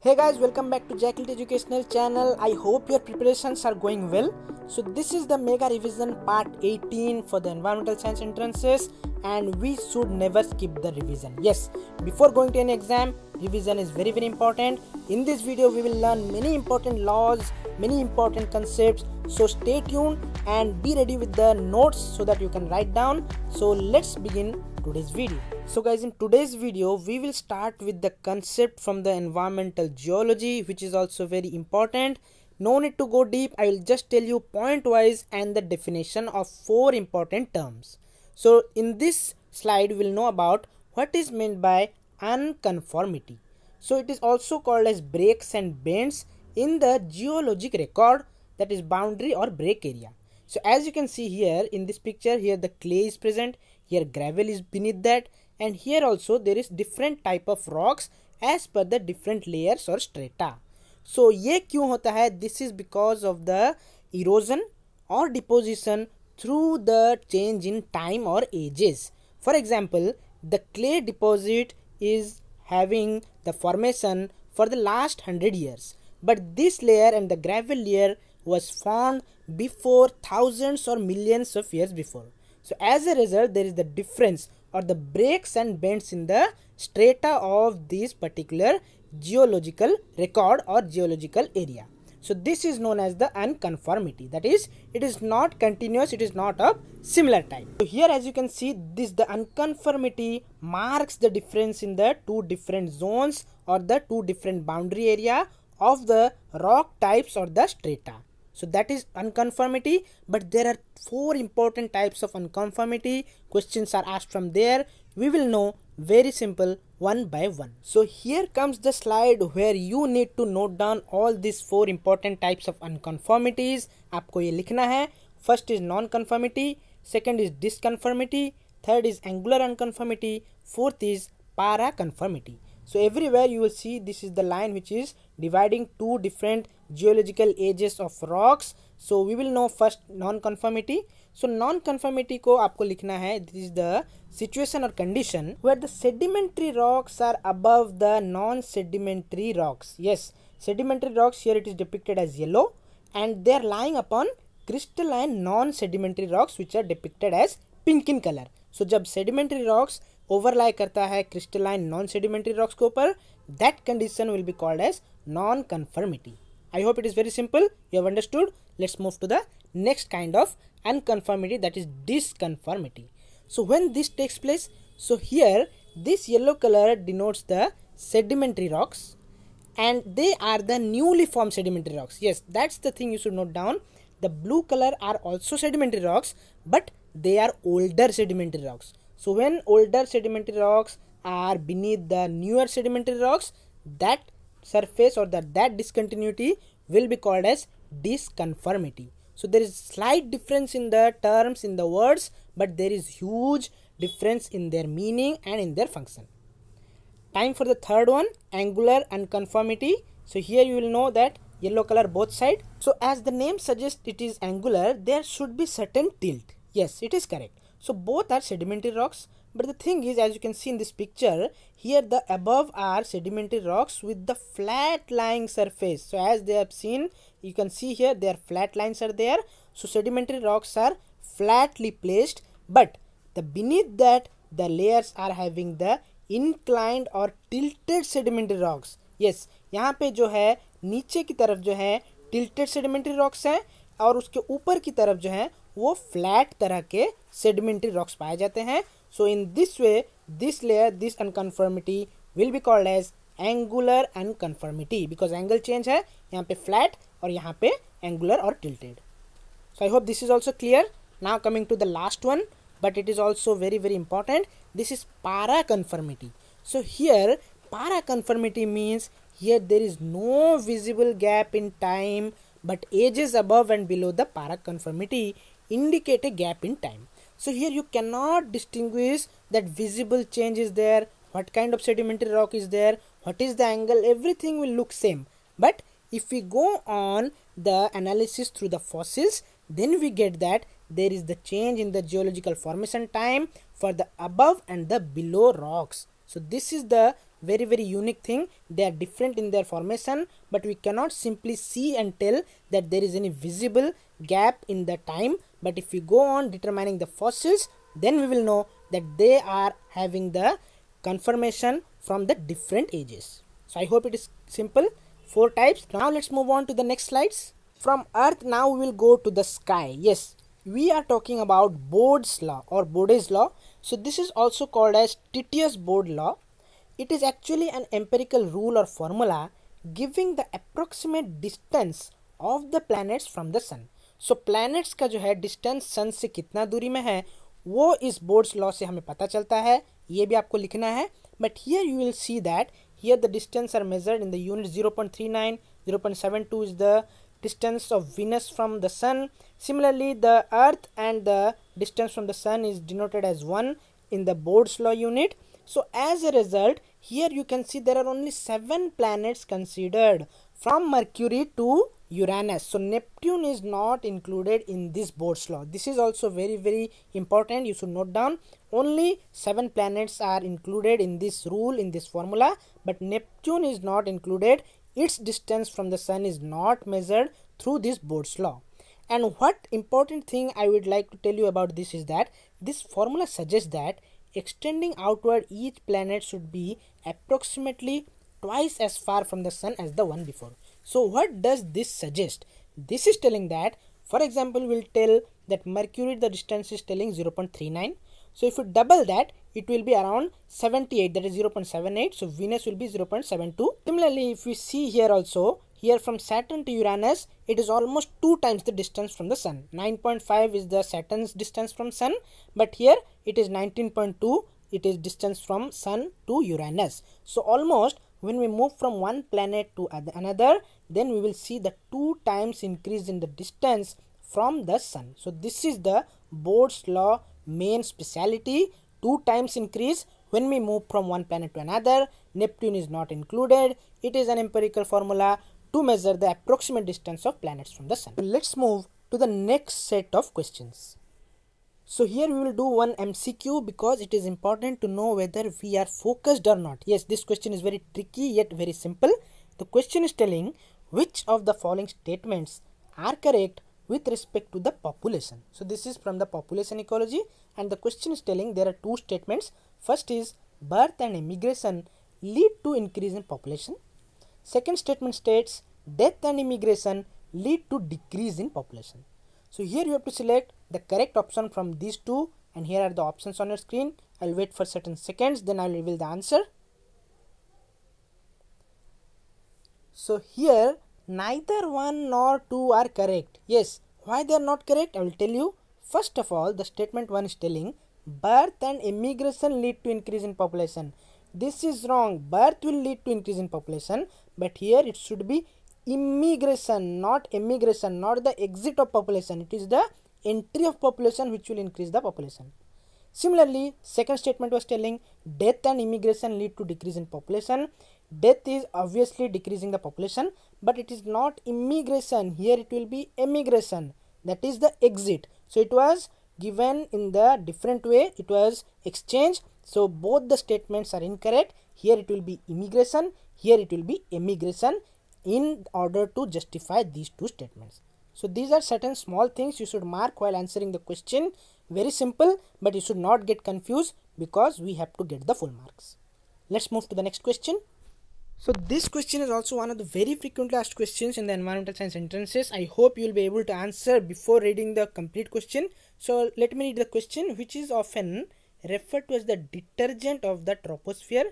Hey guys, welcome back to ZakLiT Educational Channel. I hope your preparations are going well. So this is the mega revision part 18 for the environmental science entrances and we should never skip the revision. Yes, before going to any exam, revision is very very important. In this video we will learn many important laws, many important concepts. So stay tuned and be ready with the notes so that you can write down. So let's begin today's video. So guys in today's video we will start with the concept from the environmental geology which is also very important. No need to go deep I will just tell you point wise and the definition of four important terms. So in this slide we will know about what is meant by unconformity. So it is also called as breaks and bends in the geologic record that is boundary or break area. So as you can see here in this picture here the clay is present here gravel is beneath that and here also there is different type of rocks as per the different layers or strata so ये क्यों होता है this is because of the erosion or deposition through the change in time or ages for example the clay deposit is having the formation for the last 100 years but this layer and the gravel layer was formed before thousands or millions of years before so as a result there is the difference or the breaks and bends in the strata of this particular geological record or geological area. So this is known as the unconformity. That is it is not continuous it is not of similar type. So here as you can see this the unconformity marks the difference in the two different zones or the two different boundary area of the rock types or the strata so that is unconformity but there are four important types of unconformity questions are asked from there we will know very simple one by one so here comes the slide where you need to note down all these four important types of unconformities आपको ये लिखना है first is non-conformity second is disconformity third is angular unconformity fourth is paraconformity So everywhere you will see this is the line which is dividing two different geological ages of rocks so we will know first non-conformity so non-conformity को आपको लिखना है this is the situation or condition where the sedimentary rocks are above the non-sedimentary rocks yes sedimentary rocks here it is depicted as yellow and they are lying upon crystalline non-sedimentary rocks which are depicted as pink in color so जब sedimentary rocks ओवरलाई करता है crystalline non sedimentary rocks के ऊपर that condition will be called as non conformity I hope it is very simple. You have understood. Let's move to the next kind of unconformity that is disconformity. So when this takes place, so here this yellow color denotes the sedimentary rocks and they are the newly formed sedimentary rocks. Yes, that's the thing you should note down. The blue color are also sedimentary rocks but they are older sedimentary rocks. So when older sedimentary rocks are beneath the newer sedimentary rocks, that surface or that, that discontinuity will be called as disconformity. So there is slight difference in the terms in the words, but there is huge difference in their meaning and in their function. Time for the third one, angular unconformity. So here you will know that yellow color both side. So as the name suggests it is angular, there should be certain tilt. Yes, it is correct so both are sedimentary rocks but the thing is as you can see in this picture here the above are sedimentary rocks with the flat lying surface so as they have seen you can see here their flat lines are there so sedimentary rocks are flatly placed but the beneath that the layers are having the inclined or tilted sedimentary rocks yes यहाँ पे जो है नीचे की तरफ़ जो है tilted sedimentary rocks हैं और उसके ऊपर की तरफ़ जो है वो फ्लैट तरह के सेडिमेंट्री रॉक्स पाए जाते हैं। So in this way this layer this unconformity will be called as angular unconformity because angle change है, यहाँ पे फ्लैट और यहाँ पे एंगुलर और tilted so I hope this is also clear now coming to the last one but it is also very very important this is paraconformity so here paraconformity means here there is no visible gap in time but as is above and below the paraconformity indicate a gap in time. So here you cannot distinguish that visible change is there what kind of sedimentary rock is there what is the angle everything will look same. But if we go on the analysis through the fossils then we get that there is the change in the geological formation time for the above and the below rocks. So this is the very very unique thing. They are different in their formation but we cannot simply see and tell that there is any visible gap in the time but if we go on determining the fossils then we will know that they are having the confirmation from the different ages so i hope it is simple four types now let's move on to the next slides from earth now we will go to the sky yes we are talking about Bode's law or Bode's law. So this is also called as Titius Bode law. It is actually an empirical rule or formula giving the approximate distance of the planets from the sun. So so, planets का जो है distance सन से कितना दूरी में है वो इस बोर्ड्स लॉ से हमें पता चलता है। ये भी आपको लिखना है। But here you will see that here the distance are measured in the unit zero point three nine zero point seven two is the distance of Venus from the sun similarly the earth and the distance from the sun is denoted as one in the boards law unit so as a result here you can see there are only seven planets considered from Mercury to Uranus. So Neptune is not included in this Bode's law. This is also very very important. You should note down. Only 7 planets are included in this rule in this formula but Neptune is not included its distance from the sun is not measured through this Bode's law. And what important thing I would like to tell you about this is that this formula suggests that extending outward each planet should be approximately twice as far from the sun as the one before. So what does this suggest? This is telling that for example we'll tell that Mercury the distance is telling 0.39 so if you double that, it will be around 78, that is 0.78. So Venus will be 0.72. Similarly, if we see here also, here from Saturn to Uranus, it is almost two times the distance from the Sun. 9.5 is the Saturn's distance from Sun, but here it is 19.2. It is distance from Sun to Uranus. So almost when we move from one planet to another, then we will see the two times increase in the distance from the Sun. So this is the Bode's law main speciality. Two times increase. When we move from one planet to another neptune is not included. It is an empirical formula to measure the approximate distance of planets from the sun. Let's move to the next set of questions so here we will do one mcq because it is important to know whether we are focused or not yes this question is very tricky yet very simple the question is telling which of the following statements are correct with respect to the population. So this is from the population ecology and the question is telling there are two statements. First is birth and immigration lead to increase in population. Second statement states death and immigration lead to decrease in population. So here you have to select the correct option from these two and here are the options on your screen. I'll wait for certain seconds then I'll reveal the answer. So here neither one nor two are correct. Yes, why they are not correct? I will tell you. First of all, the statement 1 is telling birth and immigration lead to increase in population. This is wrong. Birth will lead to increase in population, but here it should be immigration, not immigration, not the exit of population. It is the entry of population which will increase the population. Similarly, second statement was telling death and immigration lead to decrease in population. Death is obviously decreasing the population but it is not immigration. Here it will be emigration. That is the exit. So it was given in the different way. It was exchange so both the statements are incorrect. Here it will be immigration. Here it will be emigration in order to justify these two statements so these are certain small things you should mark while answering the question very simple but you should not get confused because we have to get the full marks let's move to the next question so this question is also one of the very frequently asked questions in the environmental science entrances. I hope you will be able to answer before reading the complete question. So let me read the question which is often referred to as the detergent of the troposphere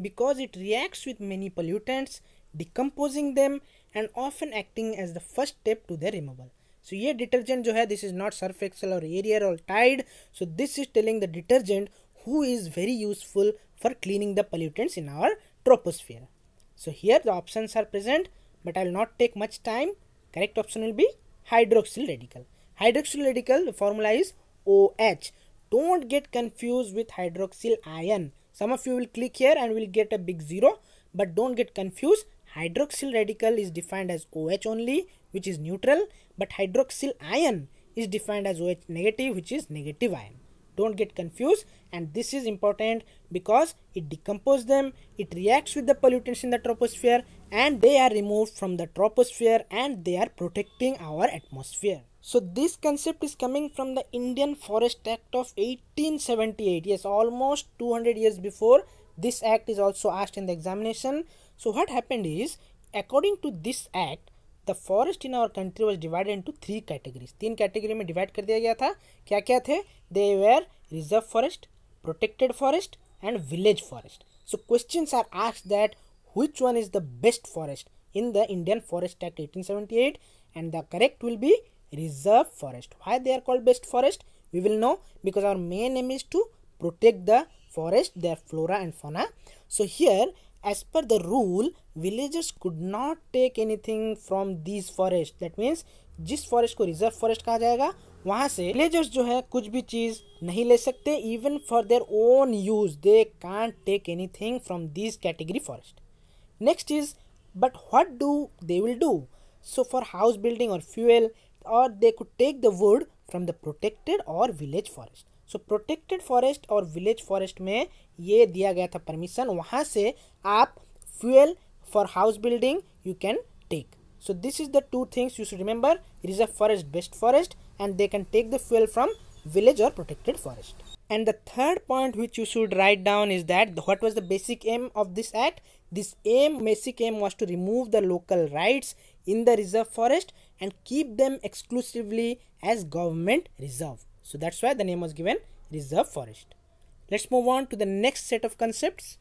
because it reacts with many pollutants, decomposing them and often acting as the first step to their removal. So here detergent जो है this is not surf excel or Ariel or Tide. So this is telling the detergent who is very useful for cleaning the pollutants in our troposphere. So here the options are present but I will not take much time. Correct option will be hydroxyl radical. Hydroxyl radical the formula is OH. Don't get confused with hydroxyl ion. Some of you will click here and will get a big zero but don't get confused. Hydroxyl radical is defined as OH only which is neutral but hydroxyl ion is defined as OH negative which is negative ion. don't get confused and this is important because it decomposes them it reacts with the pollutants in the troposphere and they are removed from the troposphere and they are protecting our atmosphere so this concept is coming from the indian forest act of 1878 yes almost 200 years before this act is also asked in the examination so what happened is according to this act the forest in our country was divided into three categories तीन category में divide कर दिया गया था क्या क्या थे दे where reserve forest protected forest and village forest so question are ask that which one is the best forest in the Indian Forest Act 1878 and the correct will be reserve forest. Why they are called best forest? We will know because our main aim is to protect the forest, their flora and fauna. So here as per the rule, villagers could not take anything from these forest that means, जिस forest को reserve forest कहा जाएगा, वहाँ से villagers जो है, कुछ भी चीज़ नहीं ले सकते even for their own use they can't take anything from this category forest next is but what do they will do so for house building और फ्यूएल और they could take the wood from the protected और village forest so protected forest और village forest में ये दिया गया था permission वहाँ से आप fuel for house building you can take so this is the two things you should remember reserve forest best forest and they can take the fuel from village और protected forest and the third point which you should write down is that what was the basic aim of this act this aim basic aim was to remove the local rights in the reserve forest and keep them exclusively as government reserve so that's why the name was given reserve forest. Let's move on to the next set of concepts.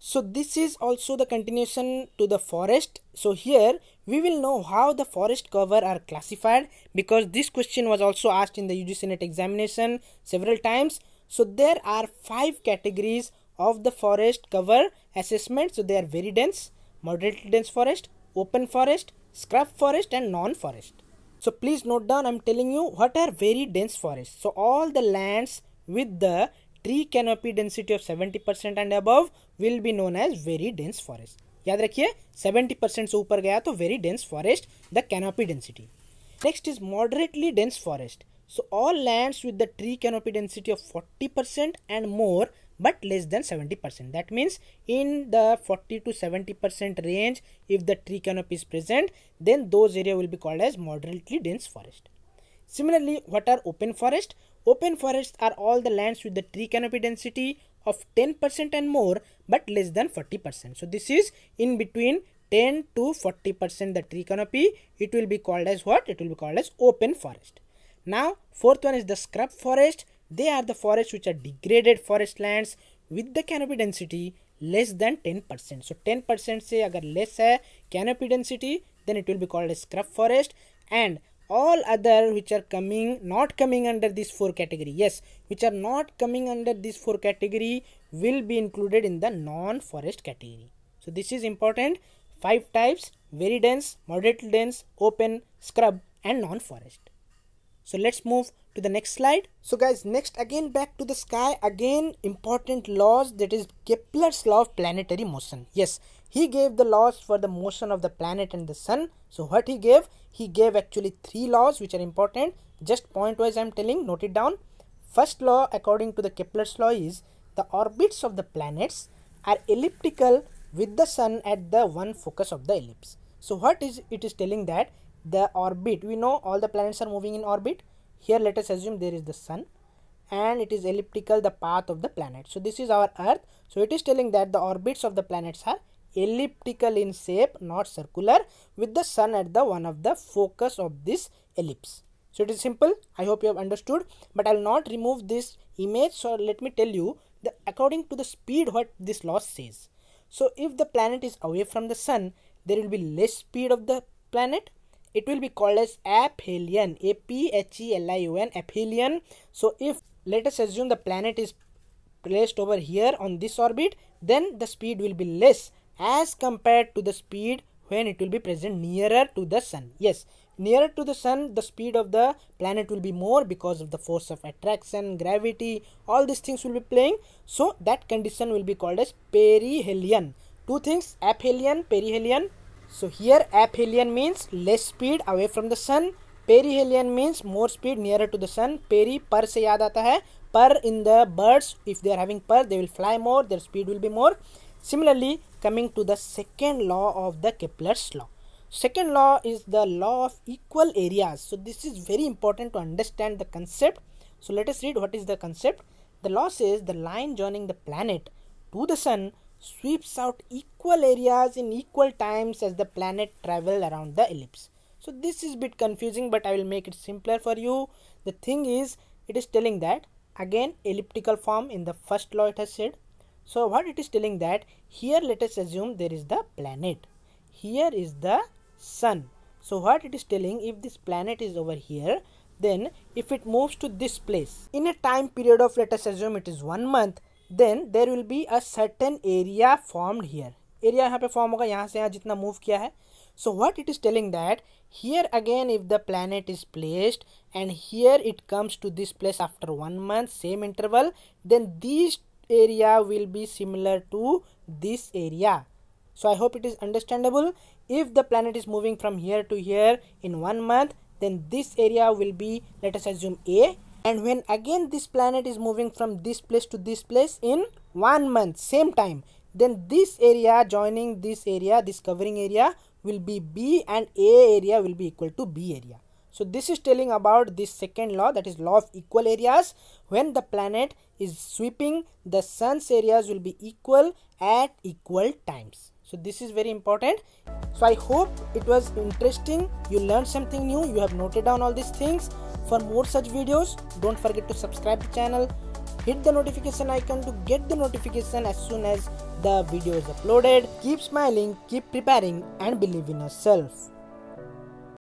So this is also the continuation to the forest. So here we will know how the forest cover are classified because this question was also asked in the UGC NET examination several times. So there are five categories of the forest cover assessment. So they are very dense, moderately dense forest, open forest, scrub forest and non-forest. So please note down I'm telling you what are very dense forests. So all the lands with the tree canopy density of 70% and above will be known as very dense forest. याद रखिए 70% से ऊपर गया तो very dense forest the canopy density. Next is moderately dense forest. So all lands with the tree canopy density of 40% and more but less than 70%. That means in the 40 to 70% range, if the tree canopy is present, then those area will be called as moderately dense forest. Similarly, what are open forest? Open forests are all the lands with the tree canopy density of 10% and more but less than 40%. So this is in between 10 to 40% the tree canopy. It will be called as what? It will be called as open forest. Now fourth one is the scrub forest they are the forests which are degraded forest lands with the canopy density less than 10%. So 10% say agar less hai canopy density then it will be called a scrub forest. And all other which are coming not coming under this four category yes which are not coming under this four category will be included in the non forest category. So this is important. Five types very dense moderately dense open scrub and non forest so let's move to the next slide. So guys next again back to the sky. Again important laws that is kepler's law of planetary motion. Yes he gave the laws for the motion of the planet and the sun. So what he gave? He gave actually three laws which are important. Just point wise i'm telling note it down. First law according to the kepler's law is the orbits of the planets are elliptical with the sun at the one focus of the ellipse. So what is it is telling that the orbit. We know all the planets are moving in orbit. Here let us assume there is the sun and it is elliptical the path of the planet. So this is our earth. So it is telling that the orbits of the planets are elliptical in shape not circular with the sun at the one of the focus of this ellipse. So it is simple. I hope you have understood but i'll not remove this image. So let me tell you the according to the speed what this law says. So if the planet is away from the sun there will be less speed of the planet it will be called as aphelion a p h e l i o n aphelion. So if let us assume the planet is placed over here on this orbit then the speed will be less as compared to the speed when it will be present nearer to the sun. Yes nearer to the sun the speed of the planet will be more because of the force of attraction gravity all these things will be playing. So that condition will be called as perihelion. Two things aphelion perihelion so here aphelion means less speed away from the sun perihelion means more speed nearer to the sun peri par से याद आता है per in the birds if they are having per they will fly more their speed will be more similarly coming to the second law of the kepler's law second law is the law of equal areas so this is very important to understand the concept so let us read what is the concept the law says the line joining the planet to the sun sweeps out equal areas in equal times as the planet travel around the ellipse. So this is bit confusing but i will make it simpler for you. The thing is it is telling that again elliptical form in the first law it has said. So what it is telling that here let us assume there is the planet. Here is the sun. So what it is telling if this planet is over here then if it moves to this place in a time period of let us assume it is one month then there will be a certain area formed here area यहाँ पे form होगा यहाँ से यहाँ जितना move किया है so what it is telling that here again if the planet is placed and here it comes to this place after one month same interval then this area will be similar to this area so i hope it is understandable if the planet is moving from here to here in one month then this area will be let us assume a and when again this planet is moving from this place to this place in one month same time then this area joining this area this covering area will be B and A area will be equal to B area. So this is telling about this second law that is law of equal areas. When the planet is sweeping the sun's areas will be equal at equal times. So this is very important. So I hope it was interesting. You learned something new. You have noted down all these things. For more such videos, don't forget to subscribe the channel. Hit the notification icon to get the notification as soon as the video is uploaded. Keep smiling, keep preparing and believe in yourself.